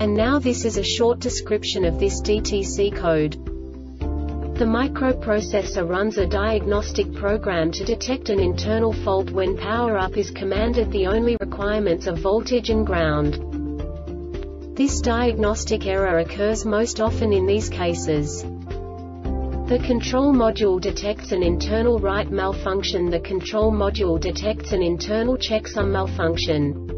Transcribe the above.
And now this is a short description of this DTC code. The microprocessor runs a diagnostic program to detect an internal fault when power-up is commanded the only requirements are voltage and ground. This diagnostic error occurs most often in these cases. The control module detects an internal write malfunction The control module detects an internal checksum malfunction.